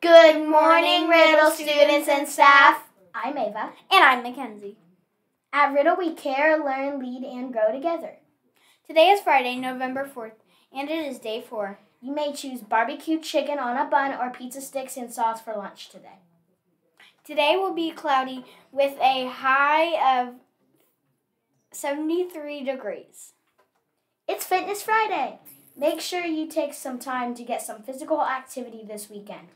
Good morning, Riddle students and staff. I'm Ava. And I'm Mackenzie. At Riddle, we care, learn, lead, and grow together. Today is Friday, November 4th, and it is day four. You may choose barbecue chicken on a bun or pizza sticks and sauce for lunch today. Today will be cloudy with a high of 73 degrees. It's Fitness Friday. Make sure you take some time to get some physical activity this weekend.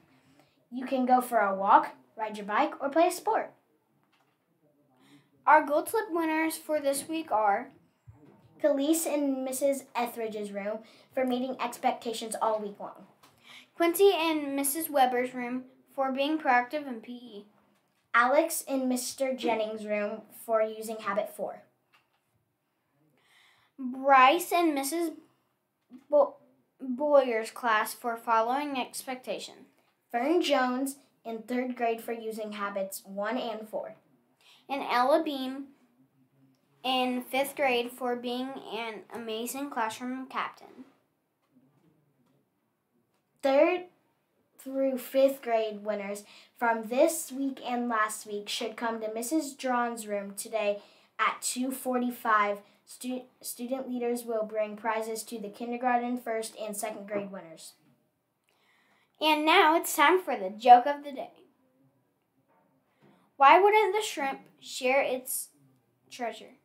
You can go for a walk, ride your bike, or play a sport. Our Gold Slip winners for this week are Khalees in Mrs. Etheridge's room for meeting expectations all week long. Quincy in Mrs. Weber's room for being proactive in PE. Alex in Mr. Jennings' room for using Habit 4. Bryce in Mrs. Bo- Boyer's class for following expectation. Fern Jones in third grade for using Habits 1 and 4. And Ella Beam in fifth grade for being an amazing classroom captain. Third through fifth grade winners from this week and last week should come to Mrs. Drawn's room today at 2:45. Stu- student leaders will bring prizes to the kindergarten, first, and second grade winners. And now it's time for the joke of the day. Why wouldn't the shrimp share its treasure?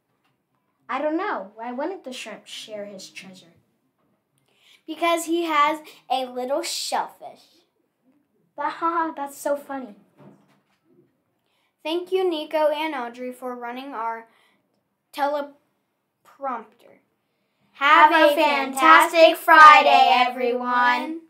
I don't know. Why wouldn't the shrimp share his treasure? Because he has a little shellfish. Haha, that's so funny. Thank you, Nico and Audrey, for running our teleprompter. Have a fantastic Friday, everyone.